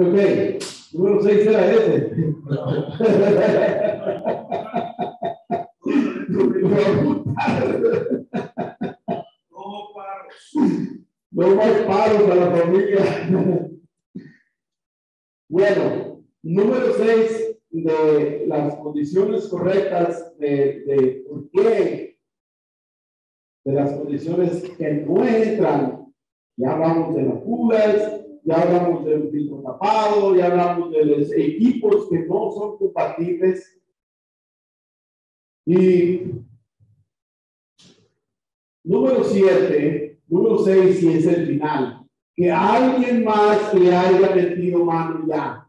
Ok, número 6 era ese. No más paros a la familia. Bueno, número 6 de las condiciones correctas de, de por qué, de las condiciones que no entran. Ya hablamos de las puras, ya hablamos del filtro tapado, ya hablamos de los equipos que no son compatibles. Y número 7, número 6, y es el final, que alguien más le haya metido mano ya.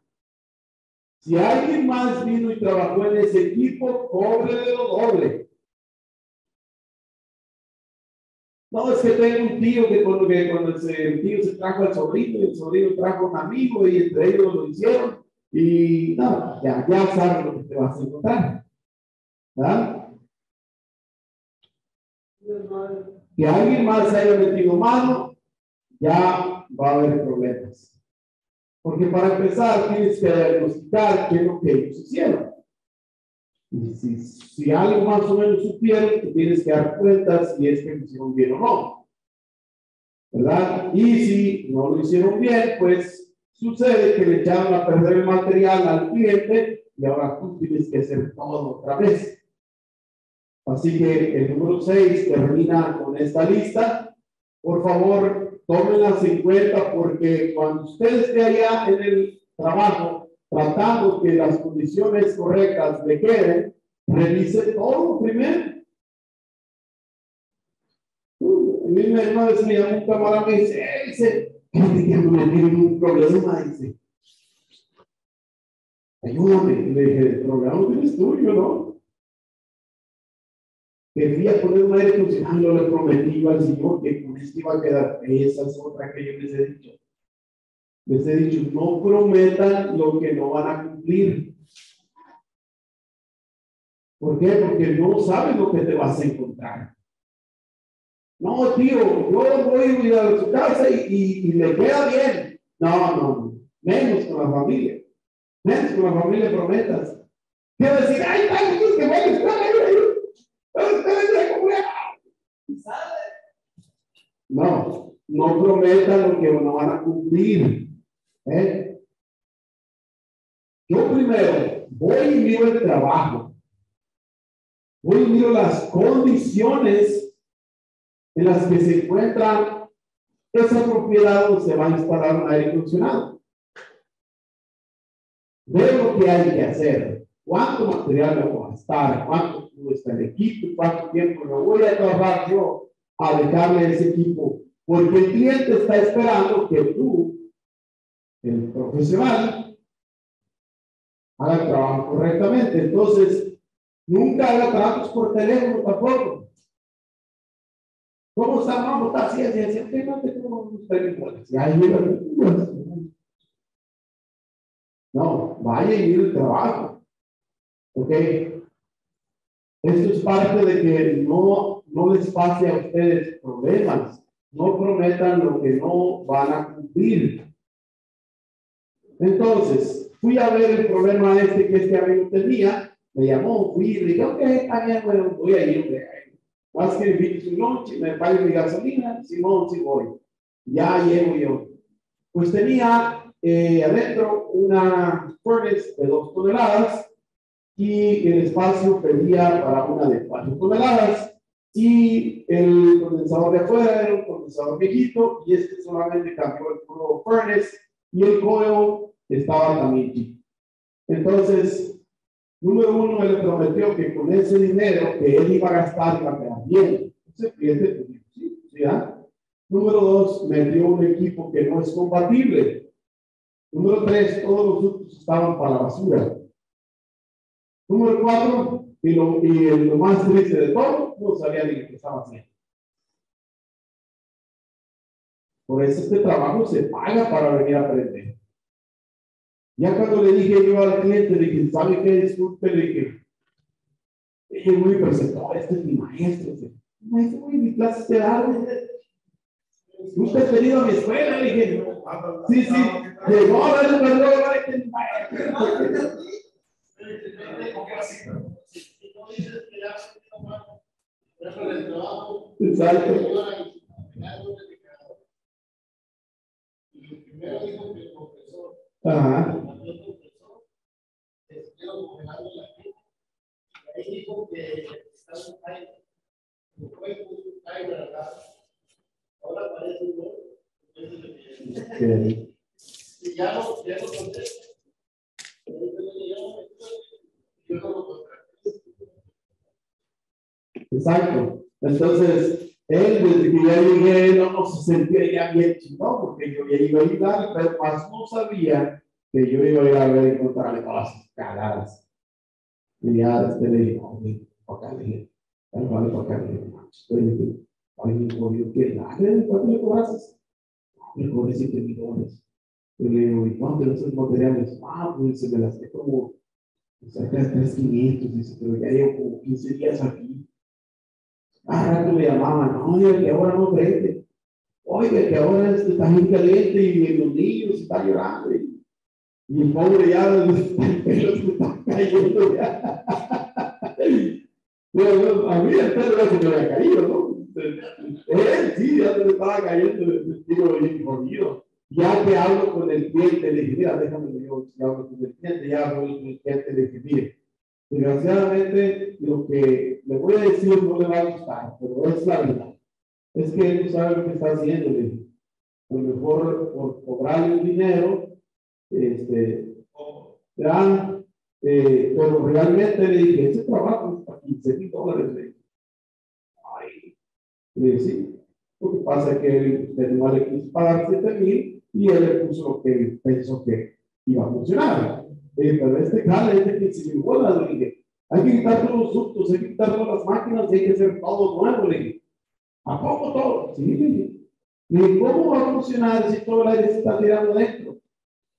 Si alguien más vino y trabajó en ese equipo, cobre de lo doble. No, es que tengo un tío que cuando, el tío se trajo al sobrino y el sobrino trajo a un amigo y entre ellos lo hicieron y no, ya, ya sabes lo que te vas a encontrar. ¿Verdad? Que alguien más haya metido mano, ya va a haber problemas. Porque para empezar tienes que diagnosticar qué es lo que ellos hicieron. Y si, si algo más o menos supieron, tú tienes que dar cuenta si es que lo hicieron bien o no. ¿Verdad? Y si no lo hicieron bien, pues sucede que le echaron a perder el material al cliente y ahora tú tienes que hacer todo otra vez. Así que el número 6 termina con esta lista. Por favor, tómenlas en cuenta porque cuando usted esté allá en el trabajo, tratando que las condiciones correctas le queden, revise todo primero. Uh, a mí me, una un camarada me dice, eh, dice, que me tiene un problema, dice. Ayúdame. Le dije, el problema tienes tuyo, ¿no? Que fui a poner un aire acondicionado, le prometí al Señor que con esto iba a quedar. Esa es otra que yo les he dicho les he dicho, no prometan lo que no van a cumplir. ¿Por qué? Porque no sabes lo que te vas a encontrar. No, tío, yo voy a su casa y, y, le queda bien. No, no, menos con la familia. Menos con la familia prometas. Quiero decir, ay, ay, que voy a estar No, no prometan lo que no van a cumplir. ¿Eh? Yo primero voy y miro el trabajo. Voy y miro las condiciones en las que se encuentra esa propiedad donde se va a instalar un aire acondicionado. Veo lo que hay que hacer. ¿Cuánto material me voy a gastar? ¿Cuánto cuesta el equipo? ¿Cuánto tiempo me voy a trabajar yo a dejarle ese equipo? Porque el cliente está esperando que tú el profesional haga el trabajo correctamente. Entonces, nunca haga trabajos por teléfono tampoco. ¿Cómo está? No, está así, así. No te No, vaya y mire el trabajo. ¿Ok? Esto es parte de que no, no les pase a ustedes problemas. No prometan lo que no van a cumplir. Entonces, fui a ver el problema este que este amigo tenía, me llamó, fui y le dije, ok, está bueno, voy a ir, Más que invite su noche, me pague mi gasolina, Simón, sí voy. Ya llego yo. Pues tenía eh, adentro una furnace de dos toneladas y el espacio pedía para una de cuatro toneladas y el condensador de afuera era un condensador viejito y este solamente cambió el furnace y el coil estaba también Entonces, número uno, él le prometió que con ese dinero que él iba a gastar iba a quedar bien. Entonces, cliente, sí, sí, ¿ah? Número dos, me dio un equipo que no es compatible. Número tres, todos los otros estaban para la basura. Número cuatro, y lo, y lo más triste de todo, no sabía ni qué estaba haciendo. Por eso este trabajo se paga para venir a aprender. Ya cuando le dije yo al cliente, le dije, ¿sabe qué? Disculpe, le dije, es muy preceptor, este es mi maestro. Maestro, mi clase de arte. usted ha venido a mi escuela, le dije, sí, sí, llegó a ver un Exacto. Primero dijo que el profesor, Ajá. el profesor, estuvieron congelando la gente. Ahí dijo que está un timer. Su cuerpo es un timer acá. Ahora parece un gol. Ok. Y ya no, ya no contesta. Yo no Exacto. Entonces, él desde que ya llegué no, no se sentía ya bien chingón, porque yo ya iba a ayudar, pero más no sabía que yo iba a ir a ver y encontrarle todas las cagadas. Y ya después le dije, oye, acá le dije, ya no vale para acá, le dije, macho, le dije, oye, jodió, ¿qué dale? ¿Cuánto le cobras? Le cobré 7 millones. Y le digo, ¿y cuánto de esos materiales? Ah, pues se me las como cerca de 3,500, dice, pero ya llevo como 15 días aquí. Ah, rato me llamaban, oye, que ahora no prende. Oiga, que ahora está bien caliente y los niños están llorando. Y, y pobre ya, el pelo se está cayendo ya. Pero, a mí el pelo ya se me había caído, ¿no? Él sí, ya se me estaba cayendo el bien jodido. Ya que hablo con el cliente, le dije, mira, déjame yo, hablo con el cliente, ya hablo con el cliente, le dije, mire, desgraciadamente lo que le voy a decir no le va a gustar, pero es la verdad. Es que él no sabe lo que está haciendo, le dije. A lo mejor por cobrarle un dinero, este, ya, eh, pero realmente le dije, ese trabajo es para 15 mil dólares. Ay, le dije. Lo que pasa es que él, no le quiso pagar 7 mil y él le puso lo que pensó que iba a funcionar. Pero este jale es de 15 mil bolas, le dije. Hay que quitar todos los ductos, hay que quitar todas las máquinas, hay que hacer todo nuevo, le dije. ¿A poco todo? Sí, le dije. ¿cómo va a funcionar si todo el aire se está tirando dentro?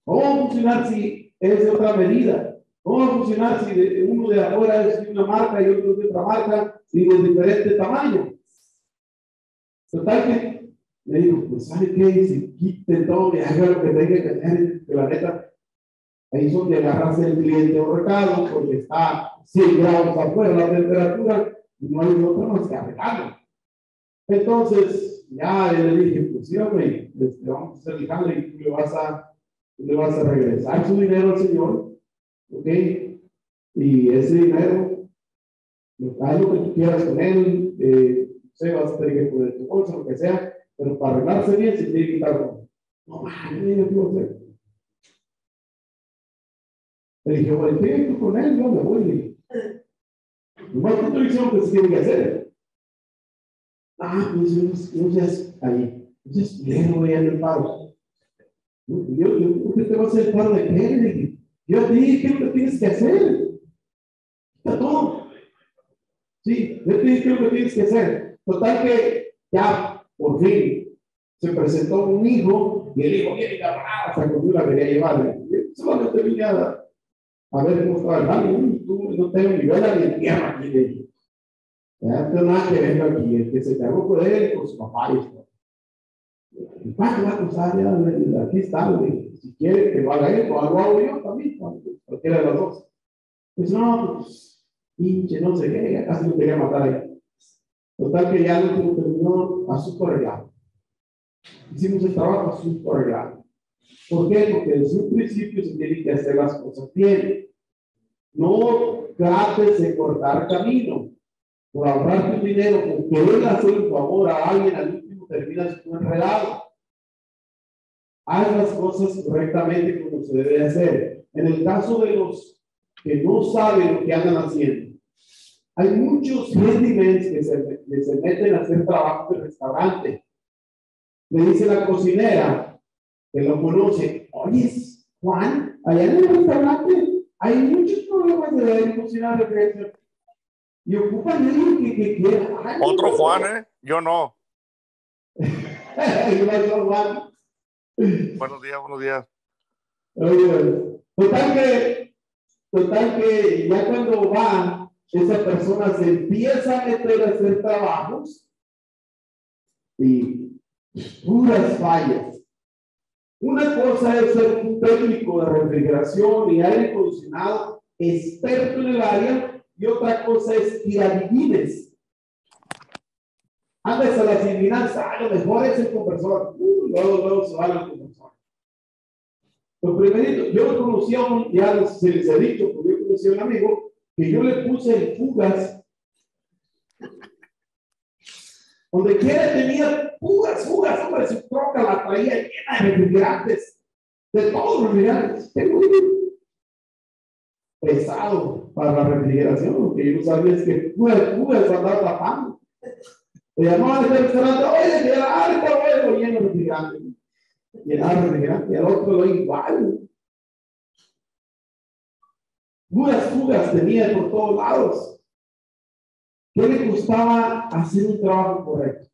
¿Cómo va a funcionar si es de otra medida? ¿Cómo va a funcionar si de, uno de afuera es de una marca y otro de otra marca y de diferente tamaño? Total que le digo, pues ¿sabe qué? Si quite todo y haga lo que tenga que hacer, que la neta, ahí es donde agarras el cliente ahorcado porque está 100 grados afuera la temperatura y no hay otra más que arreglarlo. Entonces, ya le dije, pues sí, hombre, este, vamos a hacer el y tú le vas a, tú le vas a regresar su dinero al señor, ¿ok? Y ese dinero, lo que tú quieras con él, eh, no sé, vas a tener que poner tu lo que sea, pero para arreglarse bien se tiene que quitar. No, hacer. Le dije, bueno, tiene que con él, yo me voy. Nomás que tú lo que se tiene que hacer. Ah, pues no, no seas ahí. Entonces, bien, voy a el paro. Yo, yo, ¿por qué te vas a hacer paro de qué? Yo te dije qué es lo que tienes que hacer. Está todo. Sí, yo te dije qué lo que tienes que hacer. Total que ya, por fin, se presentó un hijo y el hijo viene camarada, hasta cuando yo la quería llevar. Solamente vine a, a ver cómo estaba el baño. Tú no tengo ni vela ni tierra aquí. Dije. Ya no nada que venga aquí. El que se cargó por él, por su papá y esto. ¿Y cuánto va a costar? Ya, aquí está. Si quiere que lo haga él, o lo hago yo también. Cualquiera de los dos. Pues no, pues, pinche, no sé qué, casi me quería matar ahí. Total que ya el último terminó a su arreglado. Hicimos el trabajo a su arreglado. ¿Por qué? Porque desde un principio se tiene que hacer las cosas bien. No trates de cortar camino por ahorrar tu dinero, con querer hacer un favor a alguien, al último terminas un enredado. Haz las cosas correctamente como se debe hacer. En el caso de los que no saben lo que andan haciendo, hay muchos handymen que se, que se meten a hacer trabajo de restaurante. Le dice la cocinera, que lo conoce, oye, Juan, allá en el restaurante hay muchos problemas de cocinar de y ocupan alguien que, que quiera. Ay, Otro Juan, ¿eh? Yo no. Juan. Buenos días, buenos días. Oye, Total que, total que ya cuando va, esa persona se empieza a meter a hacer trabajos y puras fallas. Una cosa es ser un técnico de refrigeración y aire acondicionado, experto en el área, y otra cosa es a adivines. Antes a las adivinanzas, a lo mejor es el compresor. Uh, luego, luego se va el. Lo yo conocía un, ya se les he dicho, porque yo conocí a un amigo, que yo le puse el fugas. Donde quiera tenía fugas, fugas, hombre, su troca la traía llena de refrigerantes, de todos los refrigerantes. Pesado para la refrigeración, porque yo no sabía es que fugas, fugas andaba tapando. Le llamaban al restaurante, oye, ah, está bueno, lleno de refrigerantes. Llenaba de refrigerante, al otro lo igual. Puras fugas tenía por todos lados. ¿Qué le costaba hacer un trabajo correcto?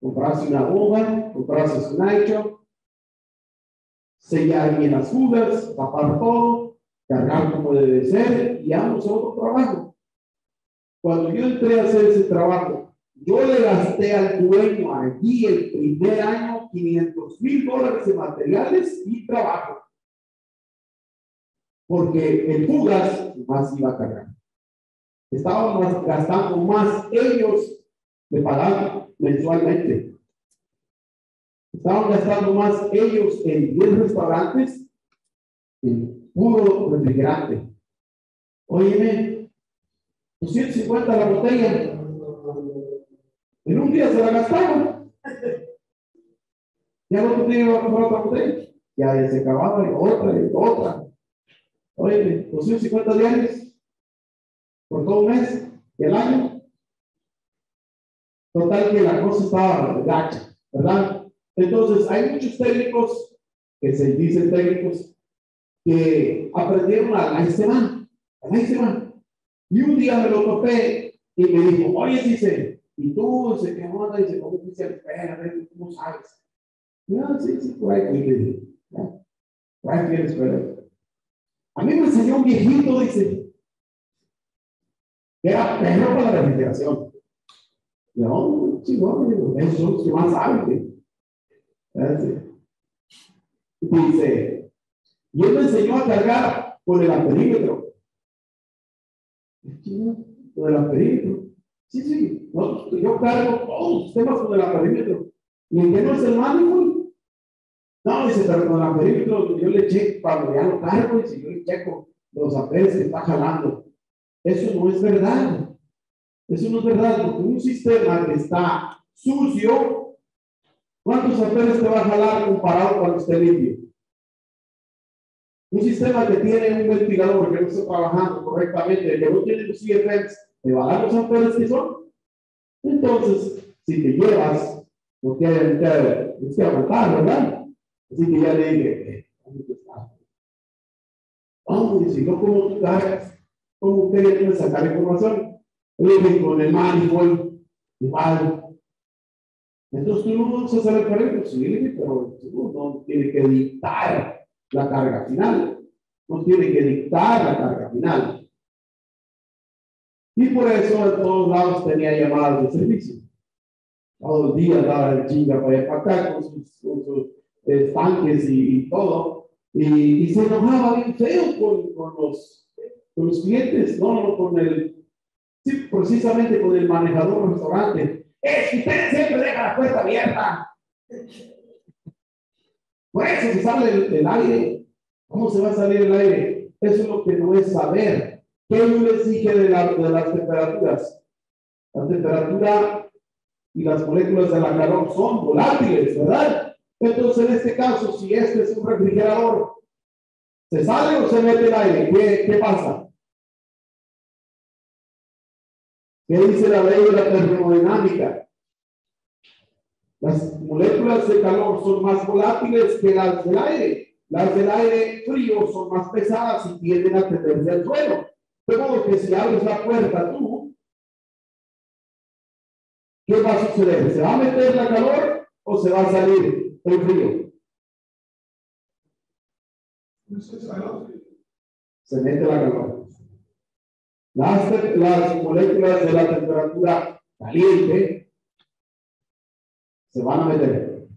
Comprarse una bomba, comprarse un ancho, sellar bien las fugas, tapar todo, cargar como debe ser y vamos a otro trabajo. Cuando yo entré a hacer ese trabajo, yo le gasté al dueño allí el primer año 500 mil dólares de materiales y trabajo porque el fugas más iba a cargar. Estábamos gastando más ellos de pagar mensualmente. Estaban gastando más ellos en 10 restaurantes en puro refrigerante. Óyeme, 250 la botella. En un día se la gastaron. Ya no tenía a comprar otra botella. Ya se acababa otra y otra. Oye, 250 diarios por todo un mes y el año. Total que la cosa estaba gacha, ¿verdad? Entonces, hay muchos técnicos que se dicen técnicos que aprendieron a la semana, a la semana. Y un día me lo topé y me dijo, oye, dice, y tú, dice, ¿qué onda? Dice, ¿cómo te espera? ¿Cómo sabes? No, sí, sí, por ahí, por ahí. A mí me enseñó un viejito, dice, era perro para la refrigeración. No, chingón, esos son los que saben. Dice, y él me enseñó a cargar con el amperímetro. Con el amperímetro. Sí, sí, yo cargo todos los temas con el amperímetro. ¿Y en qué no es el mágico? No, dice, pero con la perímetro yo le checo cuando ya lo cargo, y si yo le checo los amperes que está jalando. Eso no es verdad. Eso no es verdad, porque un sistema que está sucio, ¿cuántos amperes te va a jalar comparado cuando esté limpio? Un sistema que tiene un ventilador que no está trabajando correctamente, que no tiene los CFX, ¿te va a dar los amperes que son? Entonces, si te llevas, no quiere, no quiere aguantar, ¿verdad? Así que ya le dije, ¿dónde está? Vamos, dice, no como tú cargas, ¿cómo usted quiere sacar información? Dije, con el manifold, igual. Entonces tú no vas a saber correcto, sí, pero tú no tiene que dictar la carga final. No tiene que dictar la carga final. Y por eso en todos lados tenía llamadas de servicio. Todos los días daba el chinga para ir para acá con sus, con sus estanques y, todo, y, y, se enojaba bien feo con, con, los, con los clientes, no, con el, sí, precisamente con el manejador del restaurante. Es que usted siempre deja la puerta abierta. Por eso sale el, aire. ¿Cómo se va a salir el aire? Eso es lo que no es saber. ¿Qué les dije de, la, de las temperaturas? La temperatura y las moléculas de la calor son volátiles, ¿verdad? Entonces, en este caso, si este es un refrigerador, ¿se sale o se mete el aire? ¿Qué, qué pasa? ¿Qué dice la ley de la termodinámica? Las moléculas de calor son más volátiles que las del aire. Las del aire frío son más pesadas y tienden a tenderse al suelo. De modo que si abres la puerta tú, ¿qué va a suceder? ¿Se va a meter la calor o se va a salir? el frío. Se mete la calor. Las, las moléculas de la temperatura caliente Se van a meter.